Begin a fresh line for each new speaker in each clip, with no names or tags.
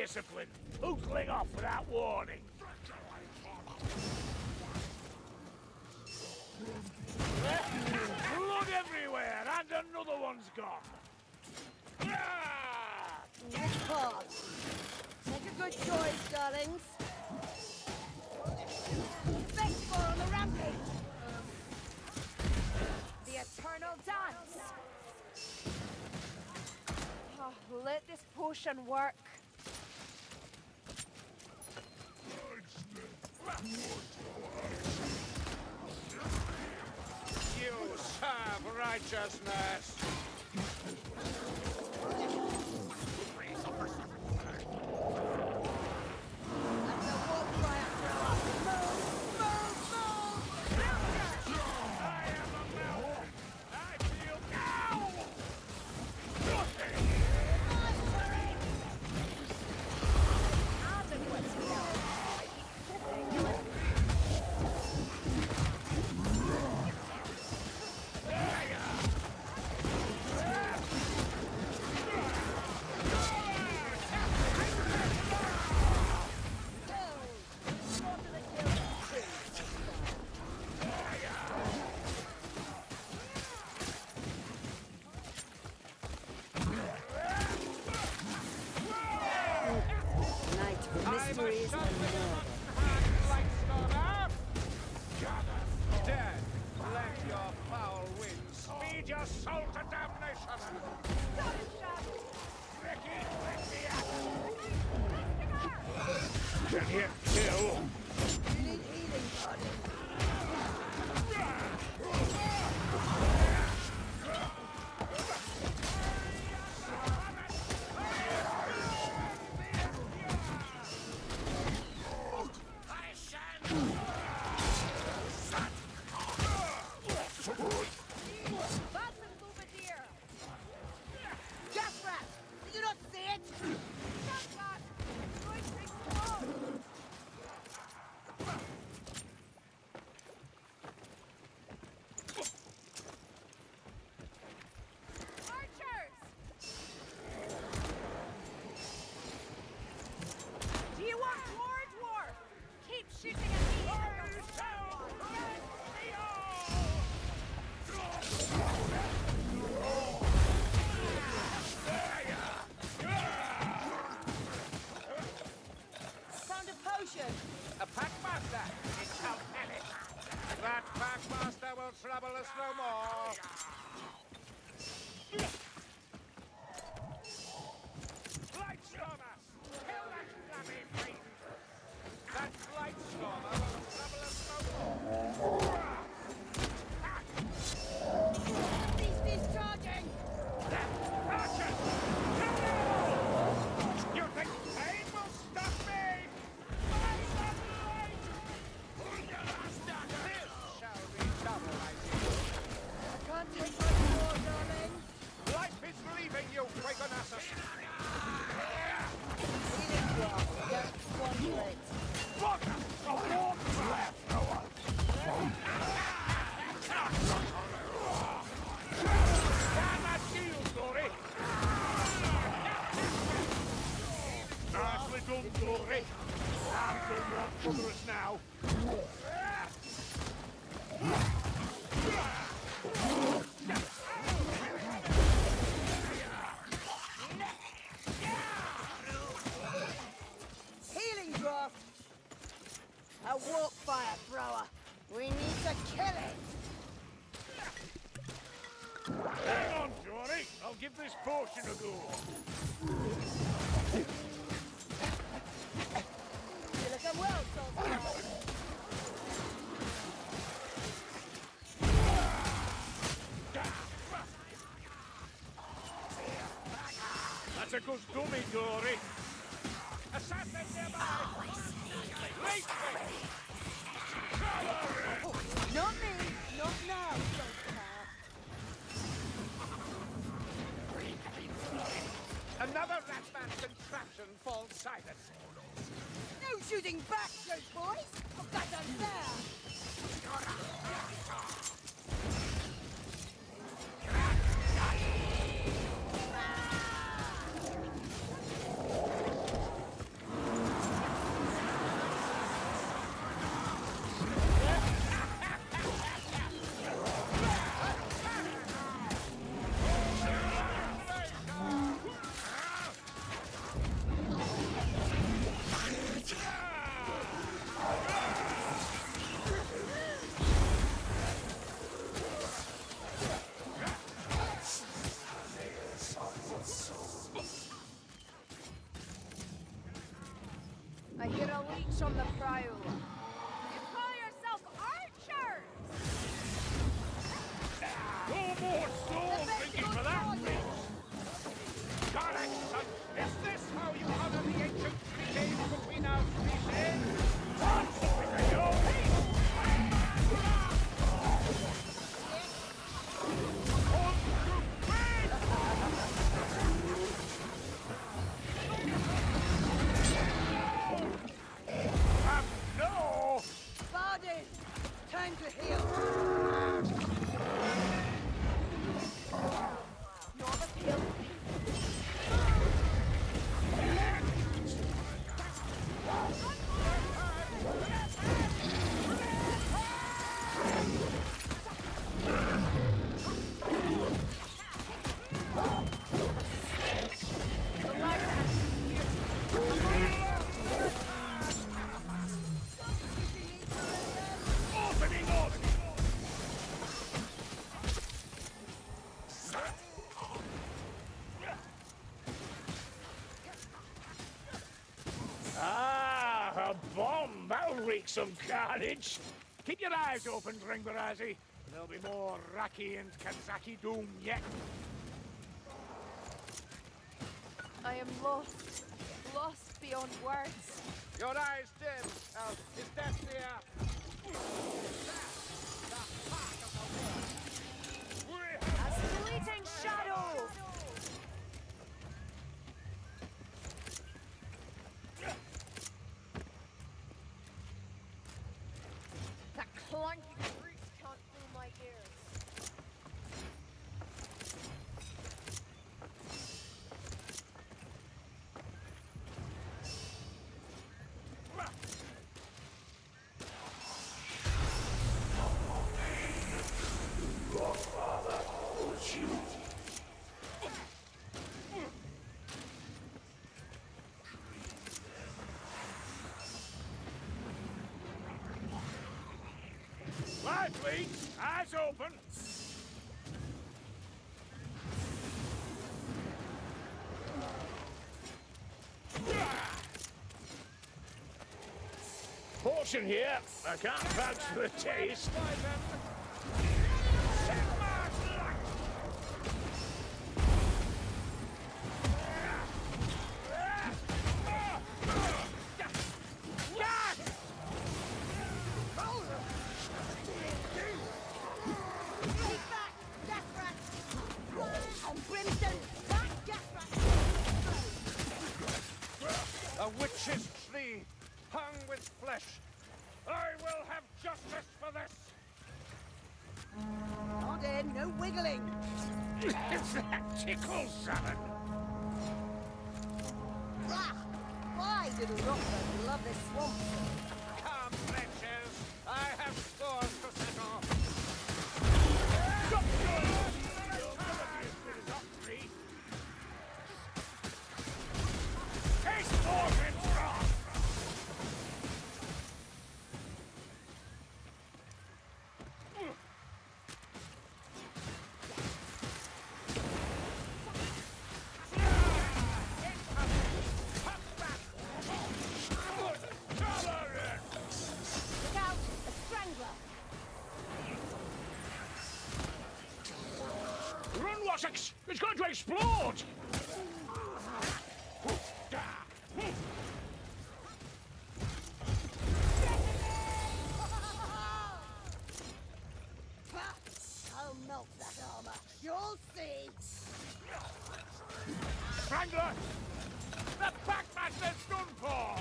discipline. Hootling off without warning. Blood everywhere, and another one's gone.
Yeah! Make a good choice, darlings. Faithful on the rampage.
The eternal dance. Oh, let this potion work.
righteousness. soul to damnation! Ricky, let me out! Can kill?
You need healing,
buddy. Packmaster, it shall perish. That Packmaster will trouble us no more. Blightstormer, kill that bloody
costume e
colori on
the prowl.
Some carnage! Keep your eyes open, Dringbarazi. There'll be more Raki and Kazaki doom yet.
I am lost. Lost beyond words.
Your eyes dim, Elf. Is death near?
A
Lively! Eyes open! Portion here. I can't vouch for the taste. Hung with flesh. I will have justice for this.
Bardin, no wiggling!
It's that tickle salad.
Rah! Why did Rockland love this swamp?
Come, wretches. I have scores It's going to explode!
I'll melt that armor! You'll see!
The Packmaster's done for!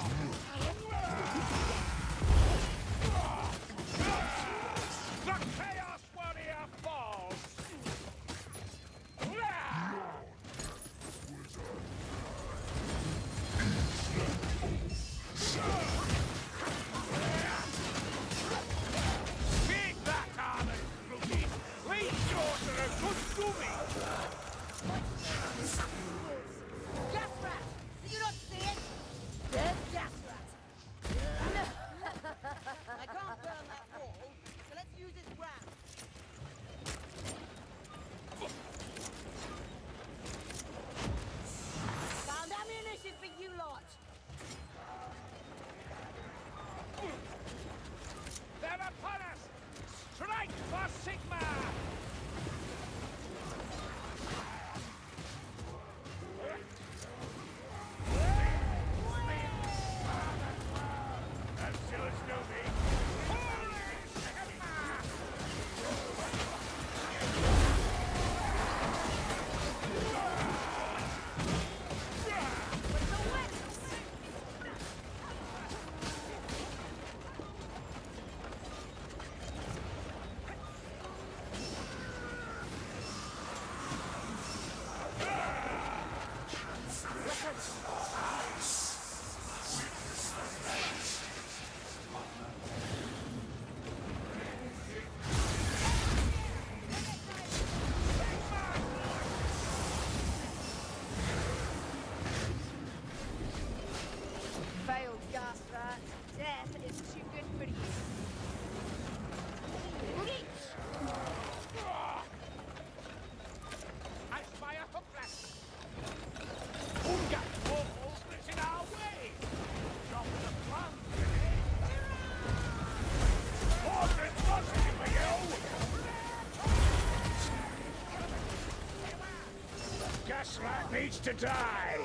Needs to die!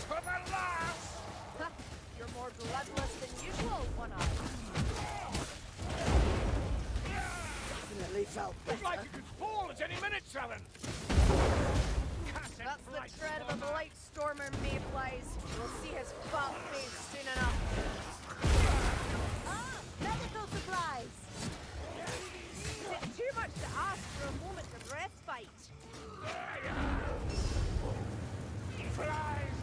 To the last!
You're more bloodless than usual, One Eye.
Definitely felt
Looks like you could fall at any minute, Sellen!
That's the tread of a blight stormer, Mayflies. We'll see his foul face soon enough.
Ah, medical supplies.
Is it too much to ask for a moment of respite?
Flies!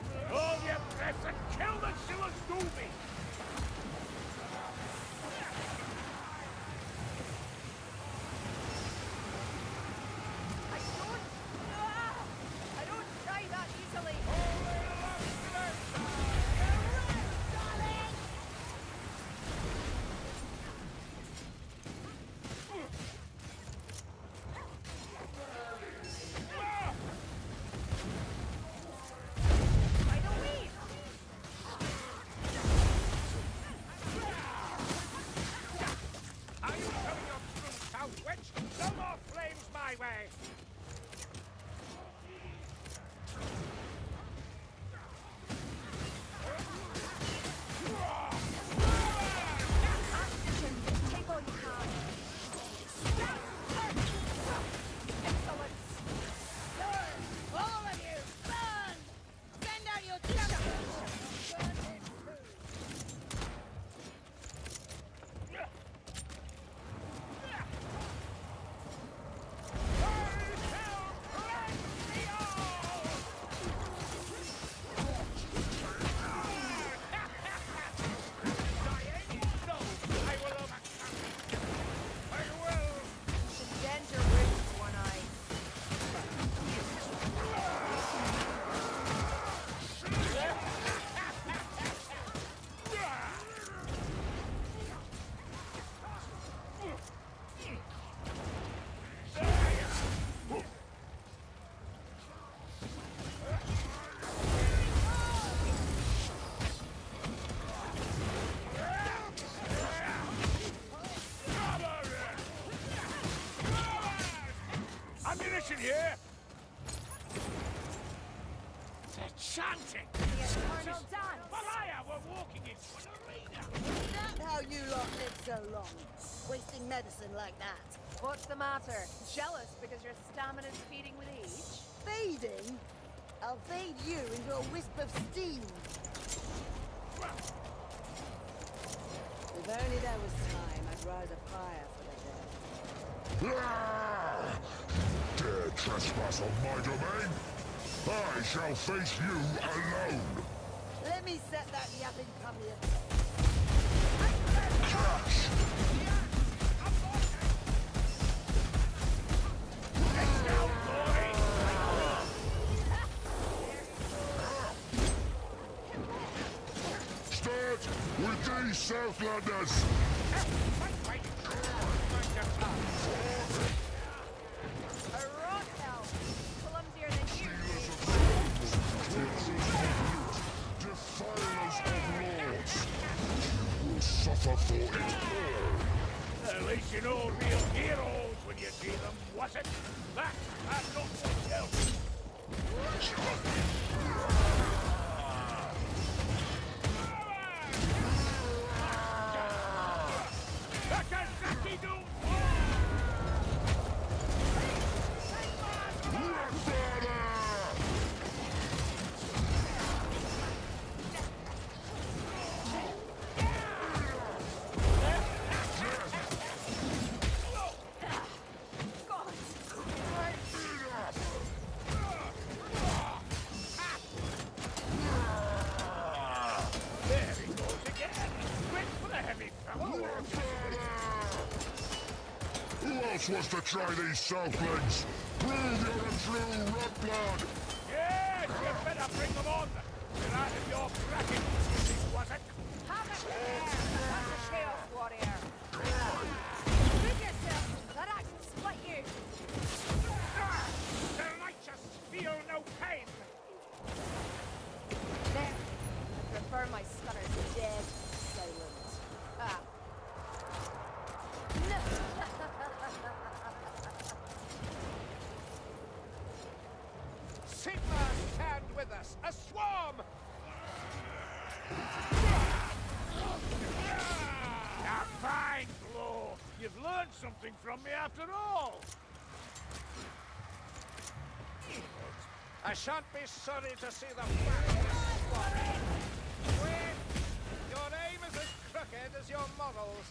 Wasting medicine like that?
What's the matter? Jealous because your stamina's fading with age?
Fading? I'll fade you into a wisp of steam. If only there was time, I'd rise a fire for the dead.
Ah! Dare trespass on my domain? I shall face you alone!
Let me set that yapping come here.
Catch! With
else
wants to try these Southlands? Prove you're a true red
learned something from me after all. I shan't be sorry to see the fact Wait! Your aim is as crooked as your models.